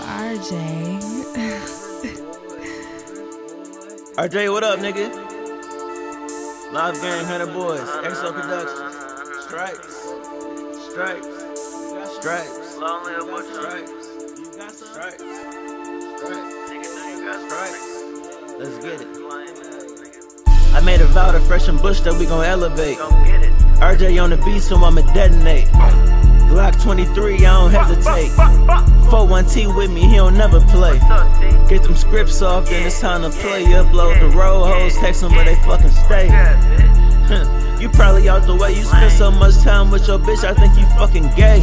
RJ. RJ, what up, nigga? Live Gang, 100 Boys, XO Productions, Stripes, Stripes, Stripes, Long live Butcher. Stripes, Stripes, Stripes, Stripes. Let's get it. I made a vow to Fresh and Bush that we gon' elevate. RJ on the beat, so I'ma detonate. Glock 23, I don't hesitate. 41T with me, he don't never play. Get them scripts off, then it's time to play. Upload the road hoes, text them where they fucking stay. You probably out the way, you spend so much time with your bitch, I think you fucking gay.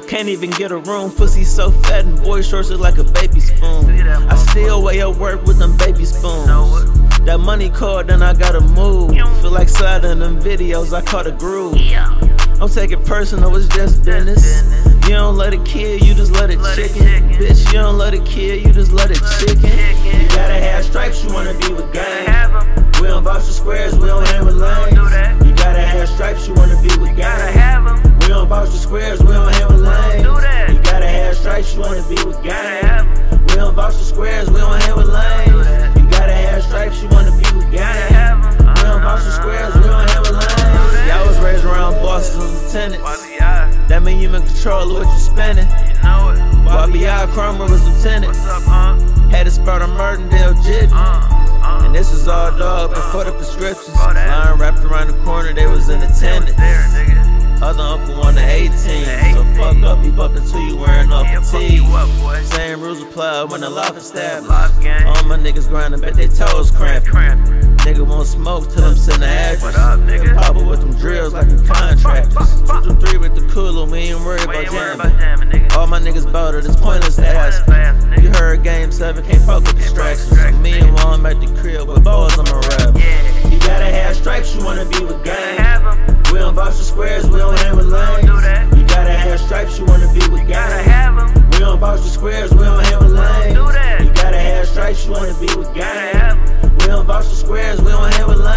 Can't even get a room, pussy so fat and boy shorts look like a baby spoon. I still weigh up work with them baby spoons. That money called, then I gotta move. Feel like sliding them videos, I caught a groove. Don't take it personal, it's just business. You don't let it kill, you just let it Let chicken. Bitch, you don't let it kill, you just let it chicken. You gotta have stripes, you wanna be with gang. We don't vouch for squares, we don't hang with lanes. You gotta have stripes, you wanna be with gang. We don't vouch for squares, we don't hang with lanes. You gotta have stripes, you wanna be with gang. YBI. That mean you in control of what you spending. You know it. YBI Cromer was lieutenant. What's up, huh? Had to spurt on Martindale jit. Uh, uh. And this was all dog before the prescriptions. Line wrapped around the corner, they was in attendance. there, nigga. Other uncle won the 18. So fuck up, he bumped into you wearing off Yeah, the tee. up. Same rules apply when the lock established. Lock gang. All my niggas grinding, bet they toes cramping. Nigga won't smoke till I'm send the address. What up, nigga? Papa with them drills ain't worried about jamming. All my niggas bolder, this pointless to ask. You heard game seven, can't fuck with distractions. So me and Juan at the crib with I'm a rap. You gotta have stripes, you wanna be with gang. We don't box with squares, we don't hang with lanes. You gotta have stripes, you wanna be with gang. We don't box with squares, we don't hang with lanes. You gotta have stripes, you wanna be with gang. We don't box with squares, we don't hang with lanes.